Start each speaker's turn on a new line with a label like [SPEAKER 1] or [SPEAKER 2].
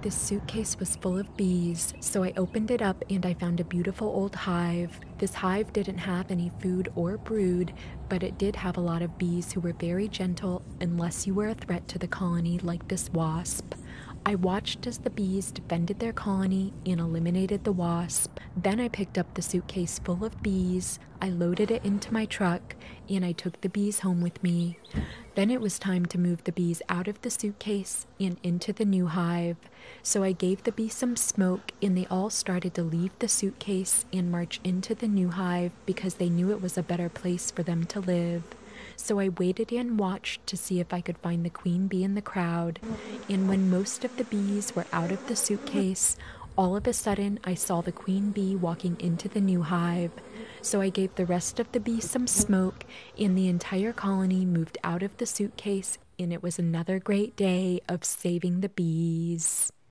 [SPEAKER 1] This suitcase was full of bees, so I opened it up and I found a beautiful old hive. This hive didn't have any food or brood, but it did have a lot of bees who were very gentle unless you were a threat to the colony like this wasp. I watched as the bees defended their colony and eliminated the wasp. Then I picked up the suitcase full of bees, I loaded it into my truck, and I took the bees home with me. Then it was time to move the bees out of the suitcase and into the new hive. So I gave the bees some smoke, and they all started to leave the suitcase and march into the new hive because they knew it was a better place for them to live. So I waited and watched to see if I could find the queen bee in the crowd. And when most of the bees were out of the suitcase, all of a sudden I saw the queen bee walking into the new hive. So I gave the rest of the bees some smoke, and the entire colony moved out of the suitcase, and it was another great day of saving the bees.